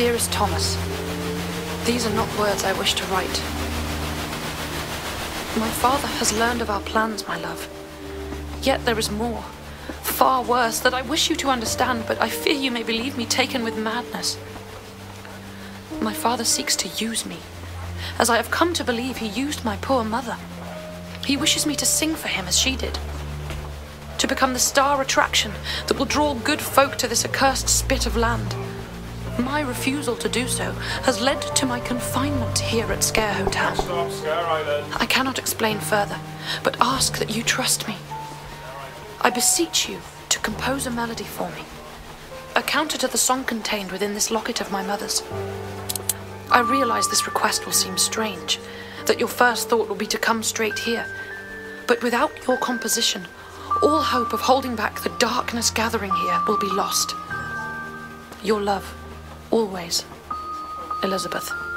Dearest Thomas, these are not words I wish to write. My father has learned of our plans, my love. Yet there is more, far worse, that I wish you to understand, but I fear you may believe me taken with madness. My father seeks to use me, as I have come to believe he used my poor mother. He wishes me to sing for him as she did. To become the star attraction that will draw good folk to this accursed spit of land. My refusal to do so has led to my confinement here at Sker Hotel. Stop, Sker Island. I cannot explain further, but ask that you trust me. I beseech you to compose a melody for me, a counter to the song contained within this locket of my mother's. I realize this request will seem strange, that your first thought will be to come straight here, but without your composition, all hope of holding back the darkness gathering here will be lost. Your love, always, Elizabeth.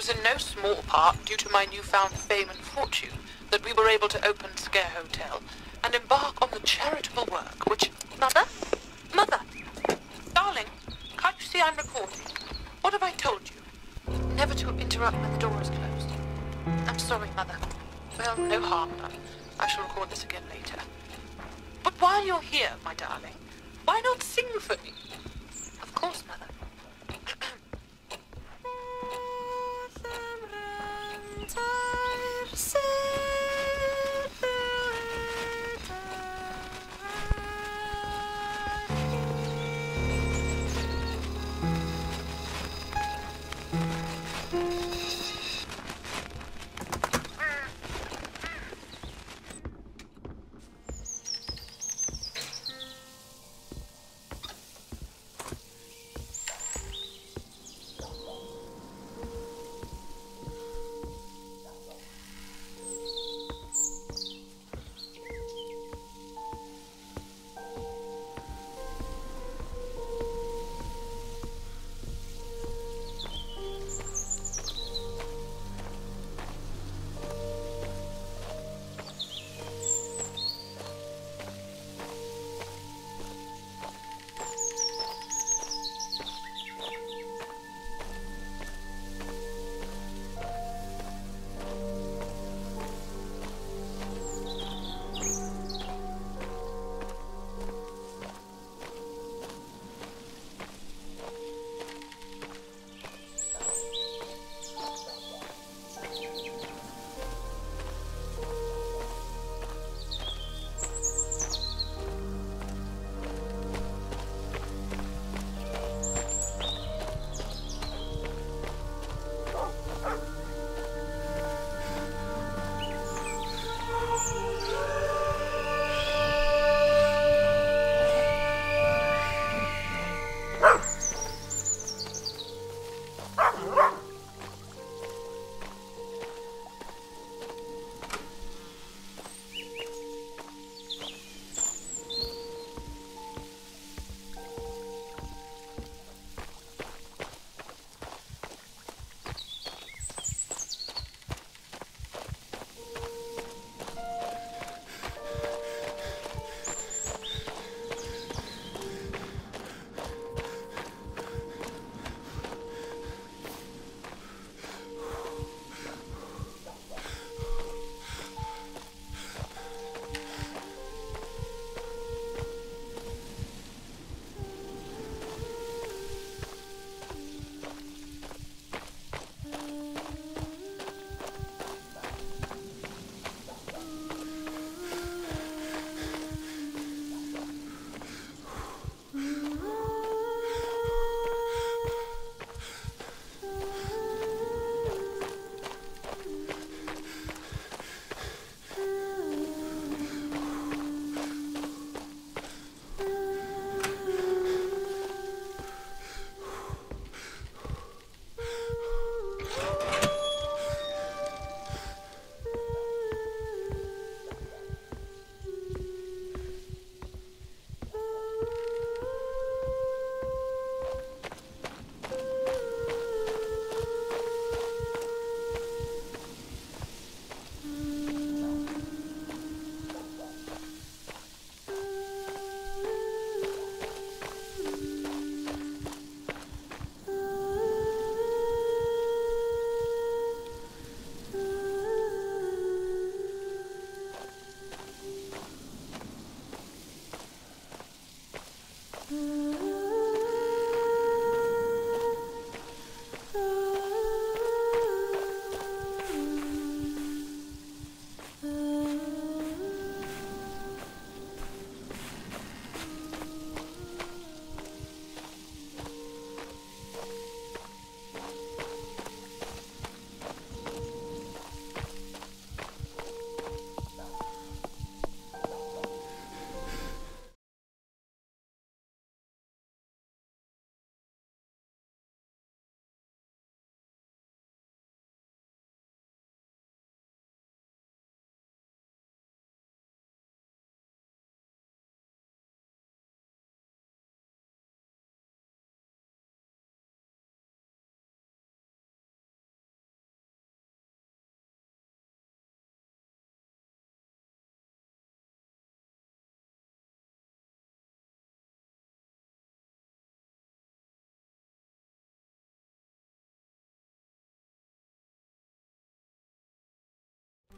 Was in no small part due to my newfound fame and fortune that we were able to open Sker Hotel and embark on the charitable work which... Mother? Mother! Darling, can't you see I'm recording? What have I told you? Never to interrupt when the door is closed. I'm sorry, Mother. Well, no harm done. I shall record this again later. But while you're here, my darling,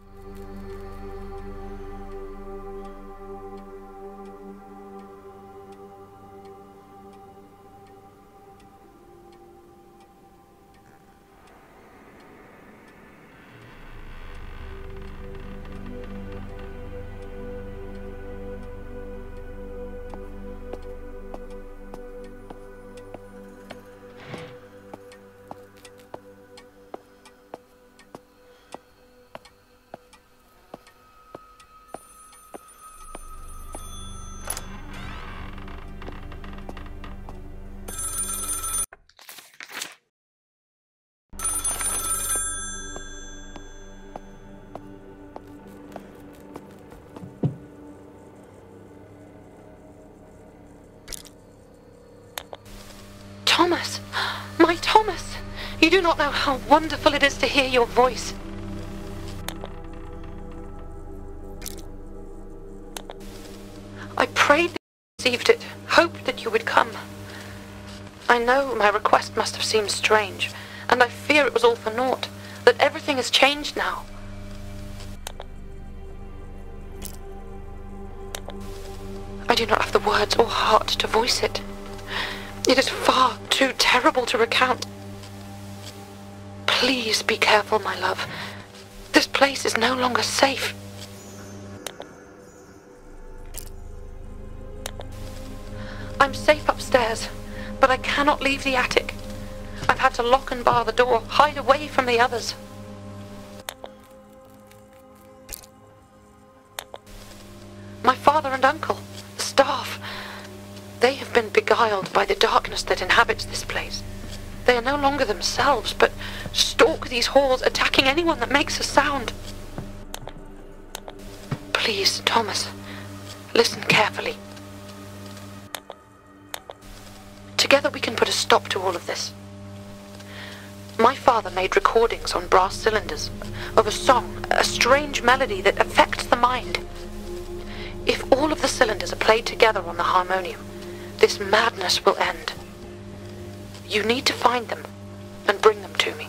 Thomas! My Thomas! You do not know how wonderful it is to hear your voice. I prayed that you received it, hoped that you would come. I know my request must have seemed strange, and I fear it was all for naught, that everything has changed now. I do not have the words or heart to voice it. It is far too terrible to recount. Please be careful, my love. This place is no longer safe. I'm safe upstairs, but I cannot leave the attic. I've had to lock and bar the door, hide away from the others. Beguiled by the darkness that inhabits this place. They are no longer themselves, but stalk these halls, attacking anyone that makes a sound. Please, Thomas, listen carefully. Together we can put a stop to all of this. My father made recordings on brass cylinders of a song, a strange melody that affects the mind. If all of the cylinders are played together on the harmonium, this madness will end. You need to find them and bring them to me.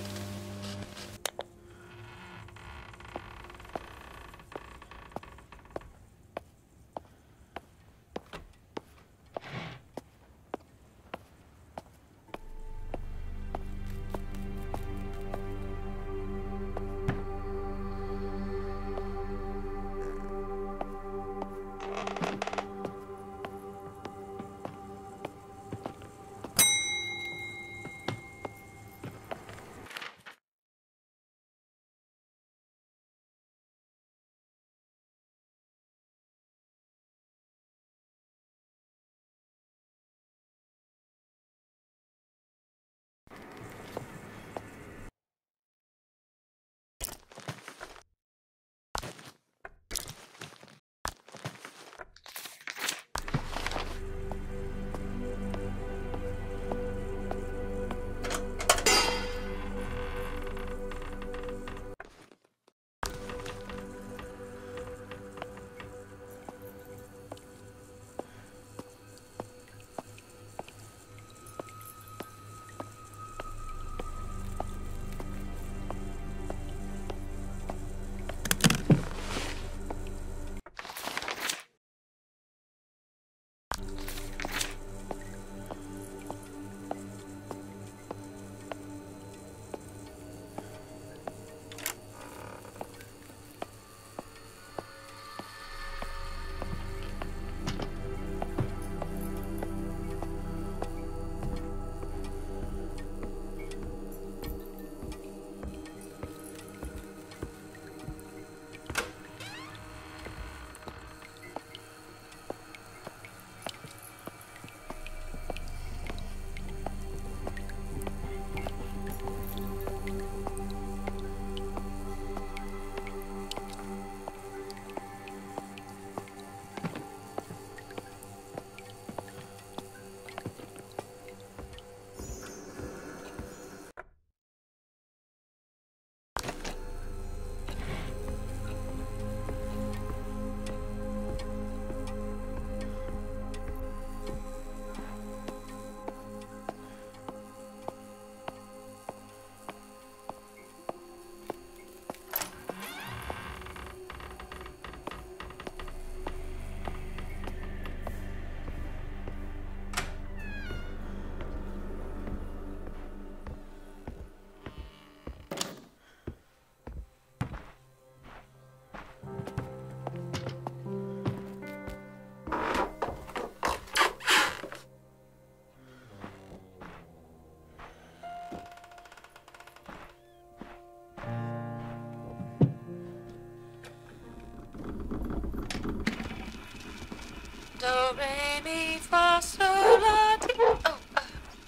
Re, mi, fa, sol, la, ti. Oh, uh,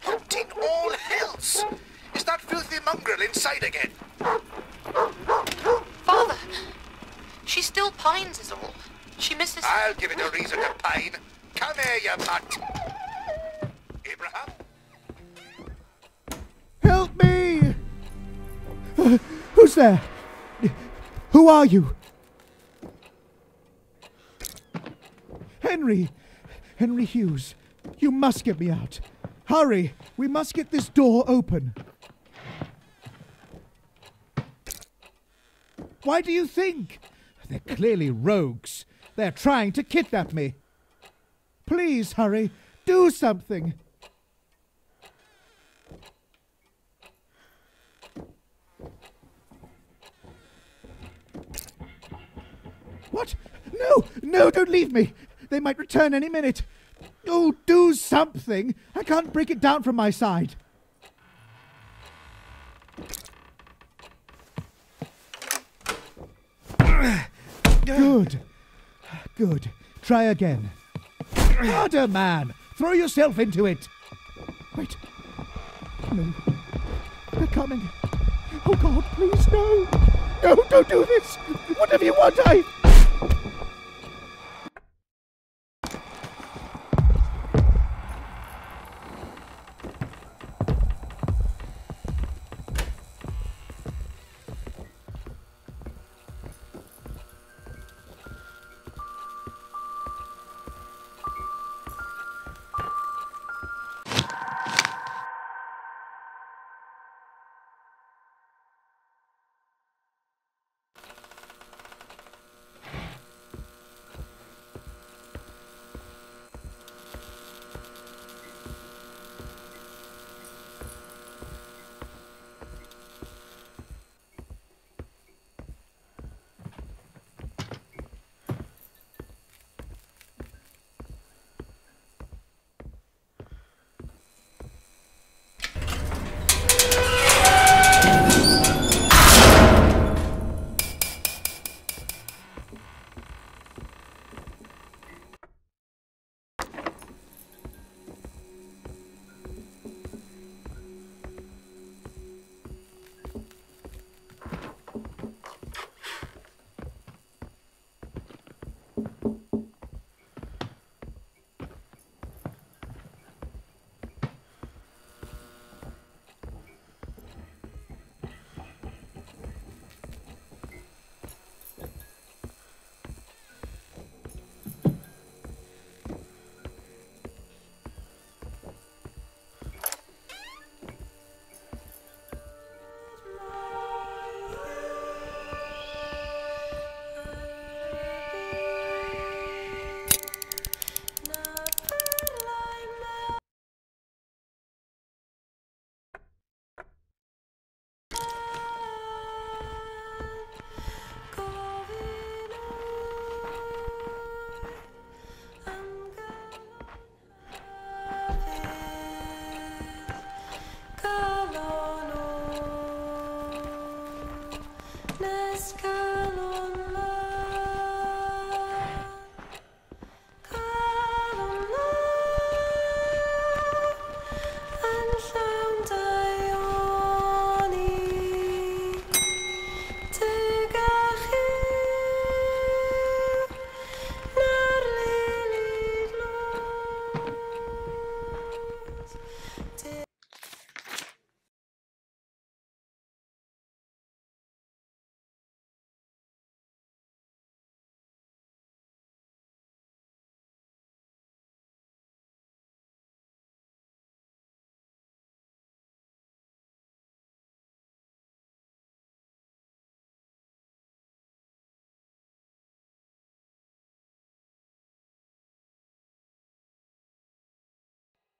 What in all hells? Is that filthy mongrel inside again? Father, she still pines is all. She misses... I'll give it a reason to pine. Come here, you mutt. Abraham? Help me! Uh, who's there? Who are you? Henry! Henry Hughes, you must get me out. Hurry! We must get this door open. Why do you think? They're clearly rogues. They're trying to kidnap me. Please hurry. Do something. What? No! No, don't leave me! They might return any minute. Oh, do something! I can't break it down from my side. Good. Good. Try again. Harder, man! Throw yourself into it! Wait. No. They're coming. Oh, God, please, no! No, don't do this! Whatever you want, I. I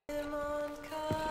I'm on, come.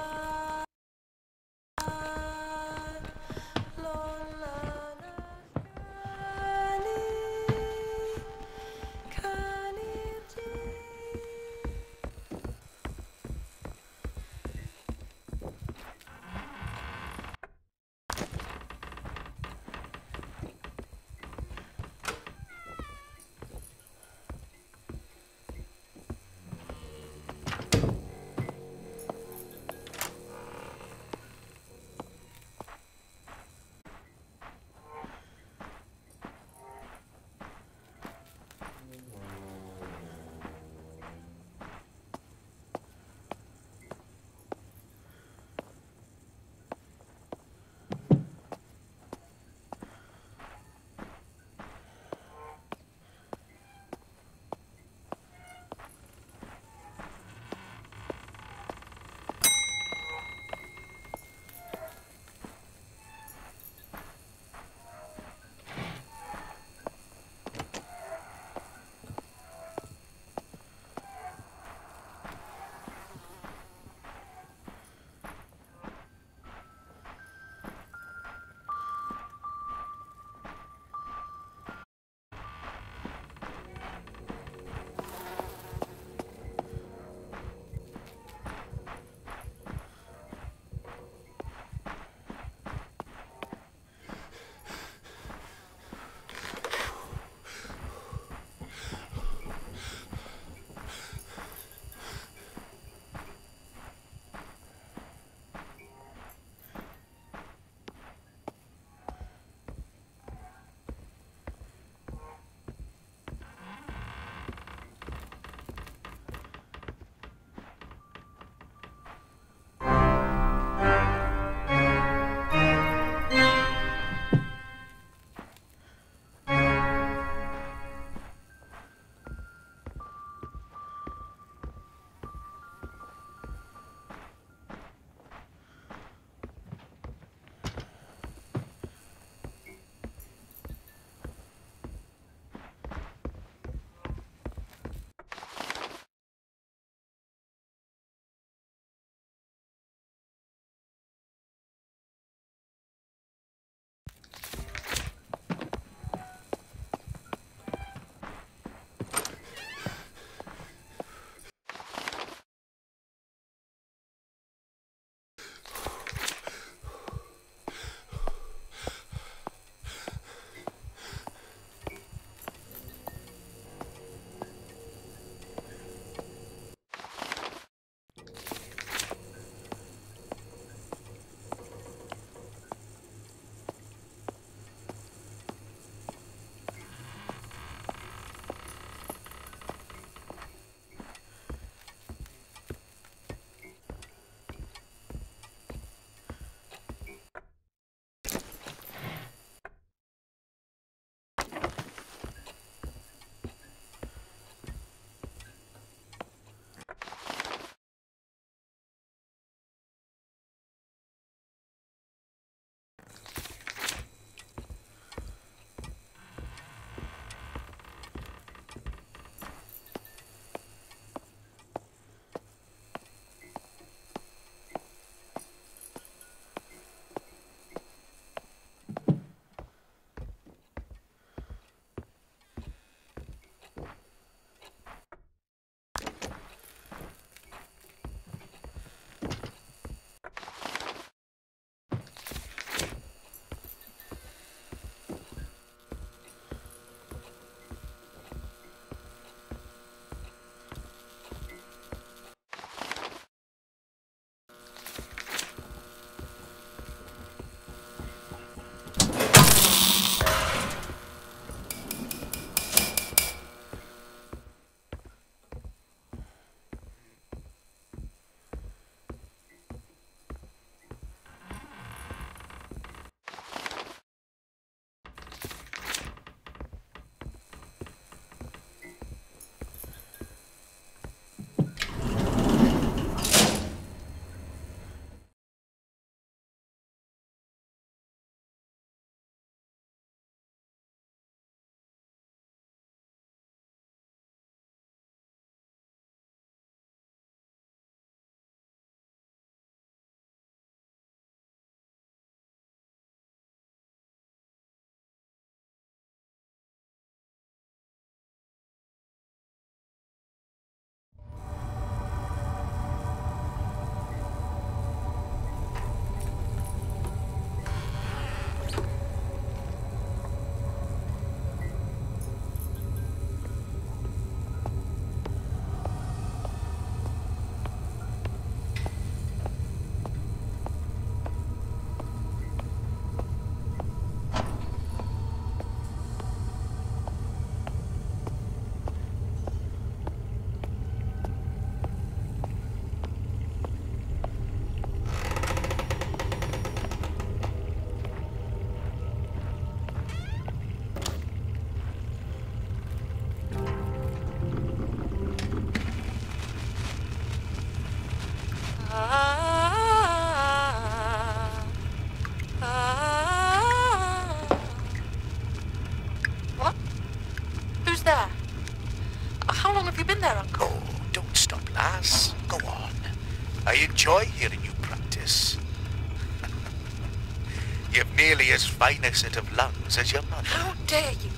Set of lungs as your mother. How dare you?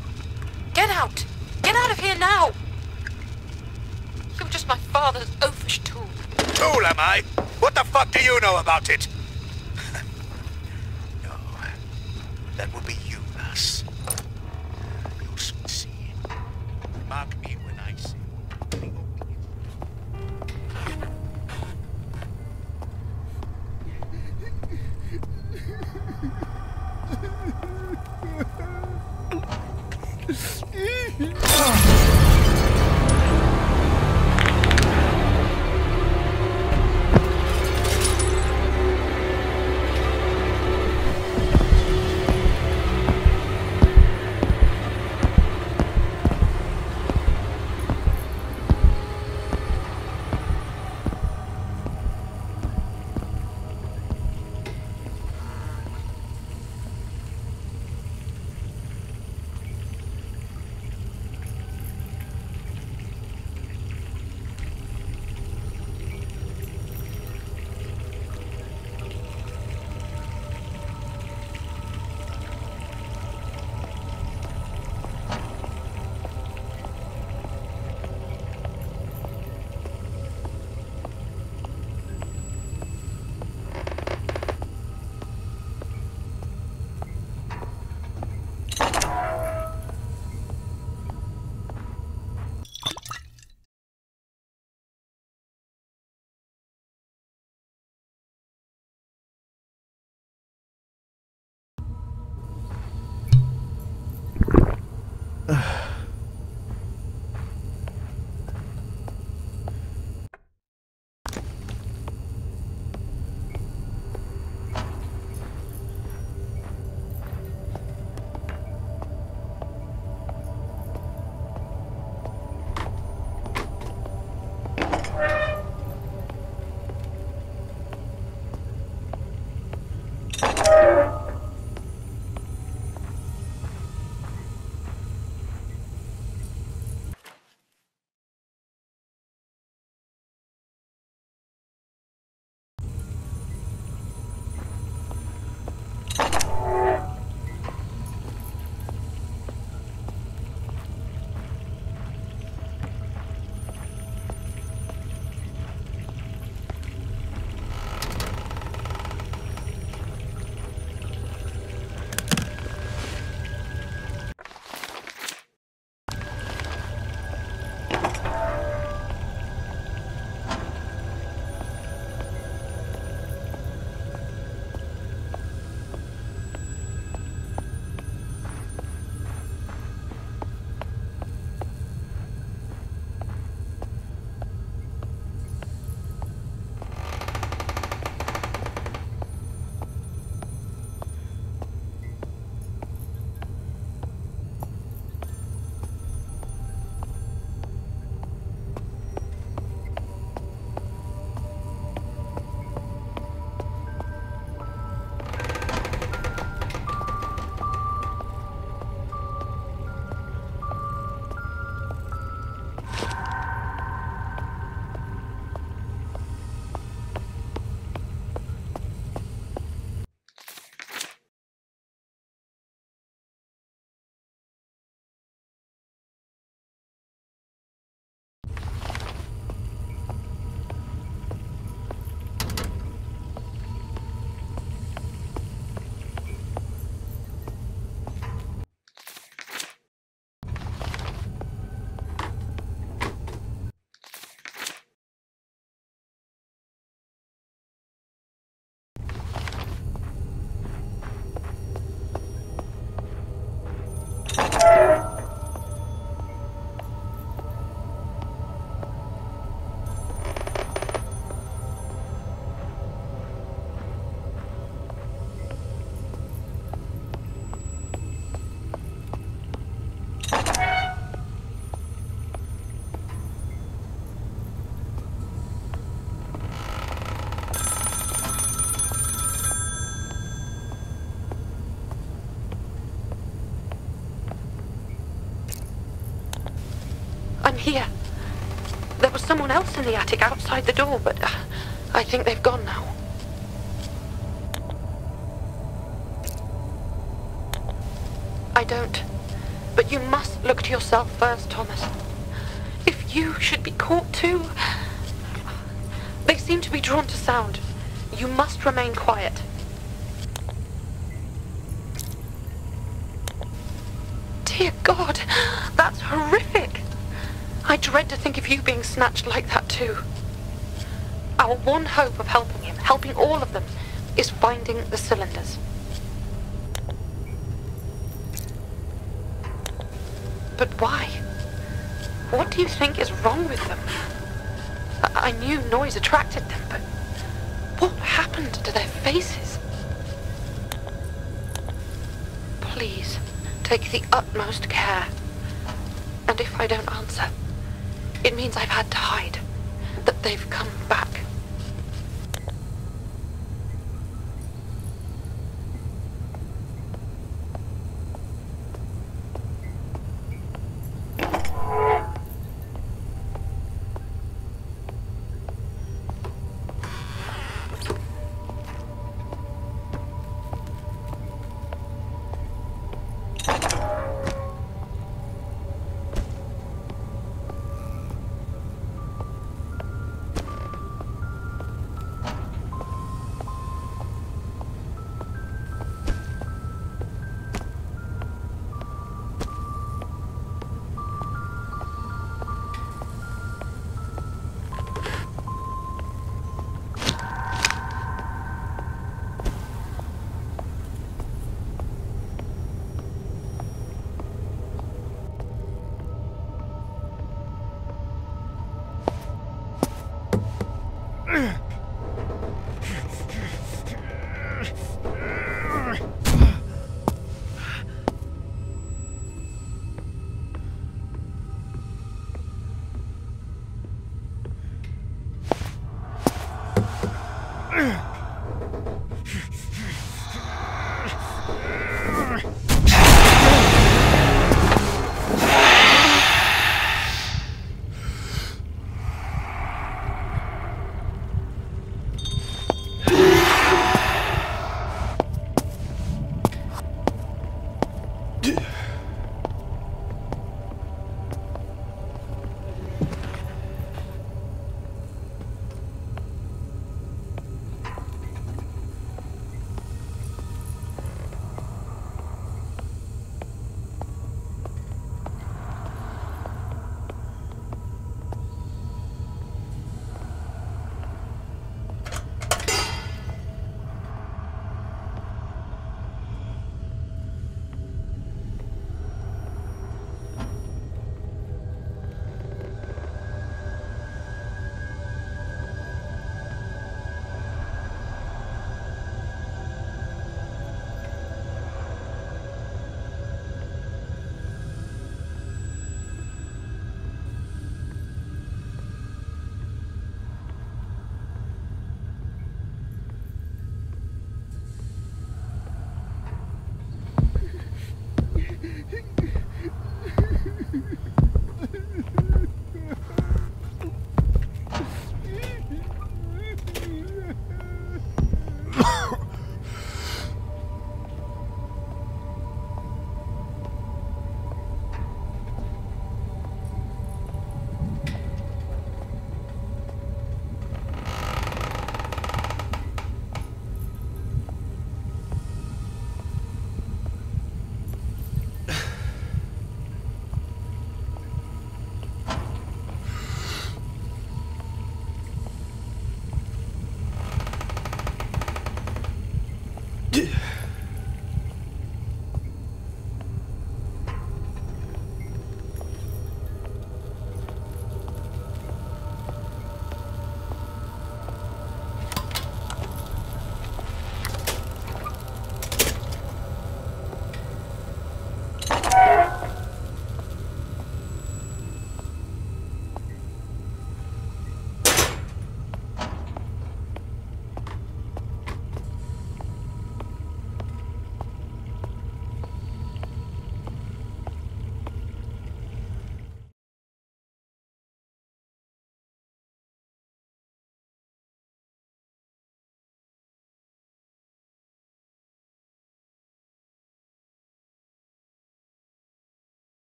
Get out! Get out of here now! You're just my father's oafish tool. Tool, am I? What the fuck do you know about it? Here. There was someone else in the attic outside the door, but uh, I think they've gone now. I don't. But you must look to yourself first, Thomas. If you should be caught too... They seem to be drawn to sound. You must remain quiet. Dear God, that's horrific. I dread to think of you being snatched like that too. Our one hope of helping him, helping all of them, is finding the cylinders. But why? What do you think is wrong with them? I, I knew noise attracted them, but what happened to their faces? Please, take the utmost care. And if I don't answer, it means I've had to hide, that they've come back.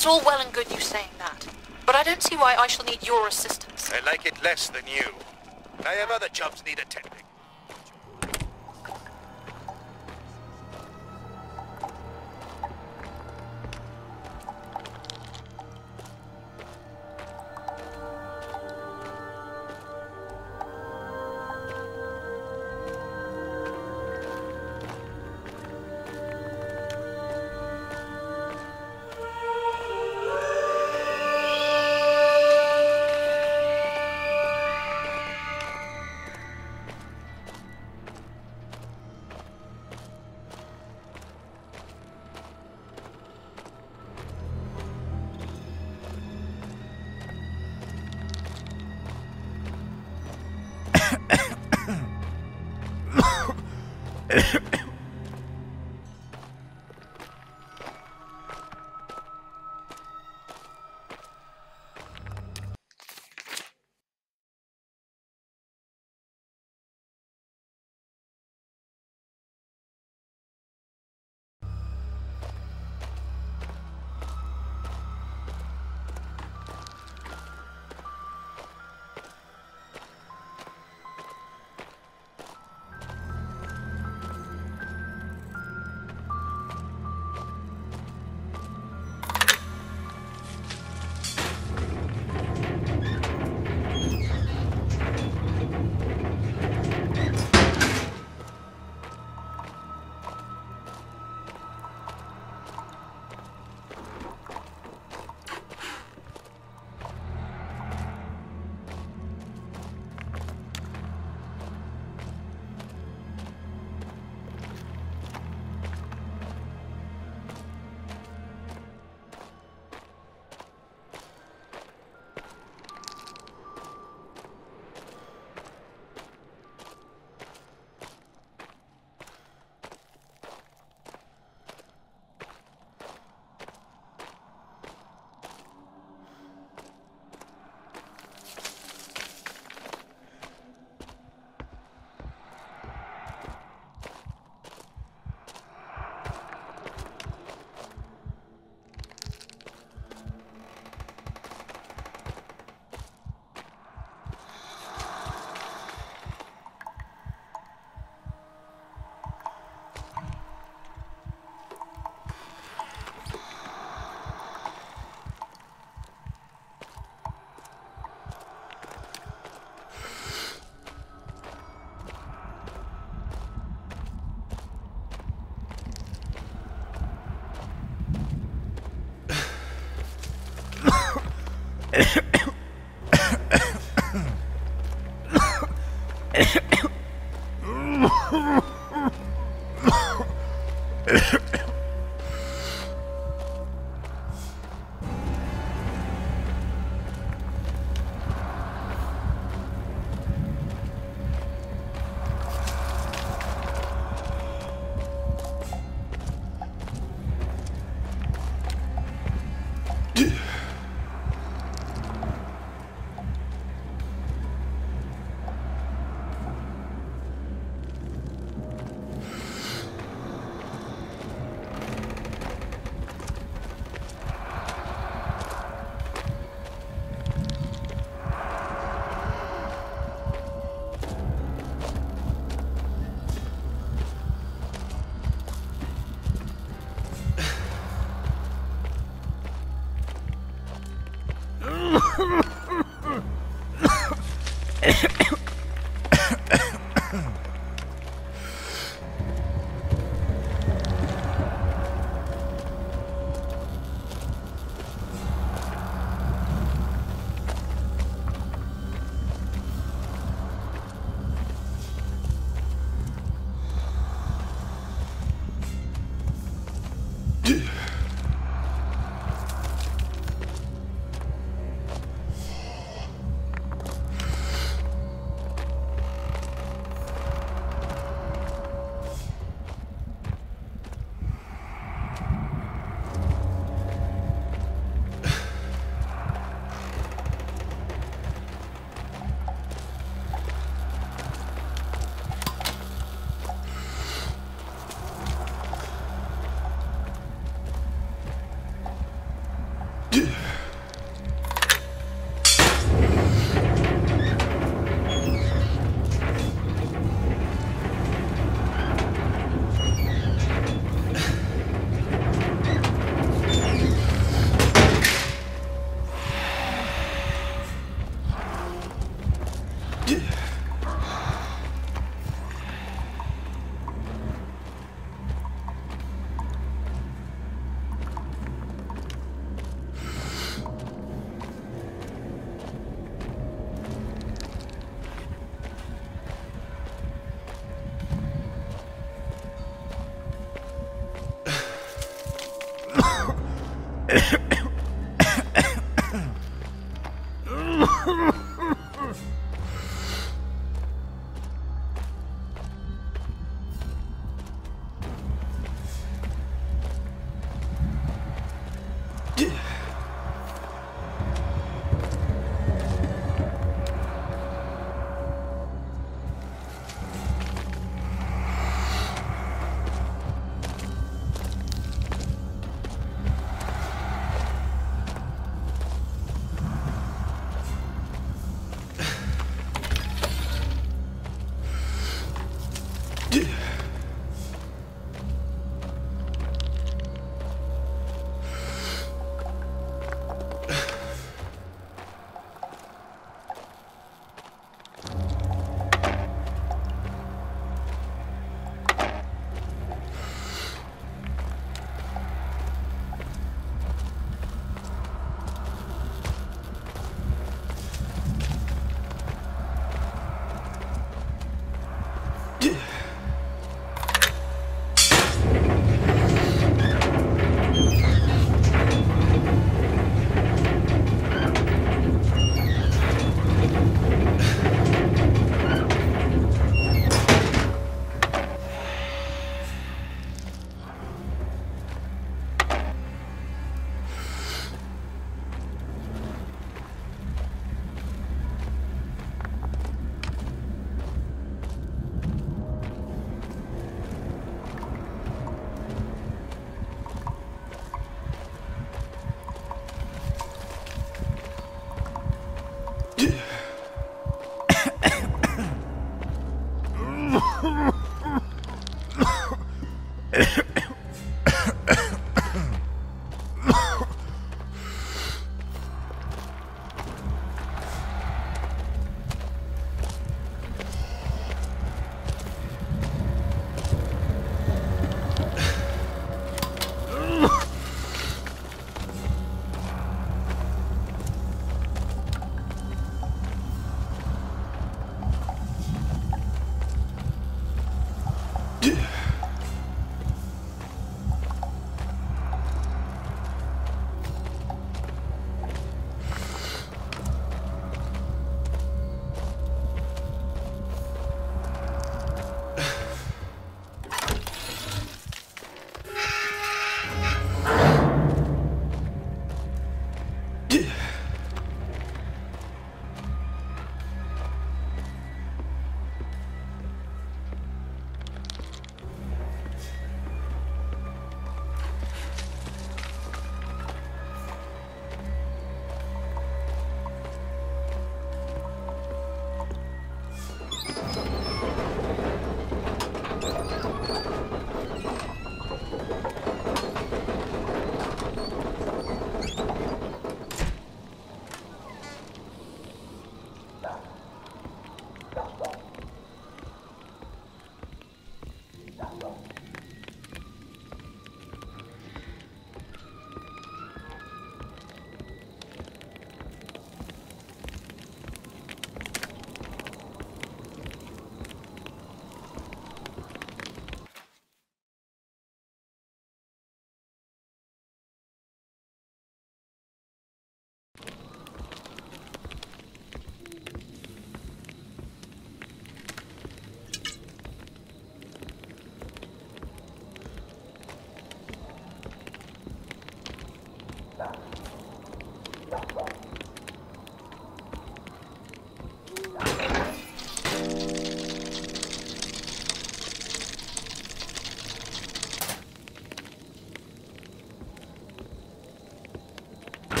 That's all well and good you saying that. But I don't see why I shall need your assistance. I like it less than you. I have other jobs need attending.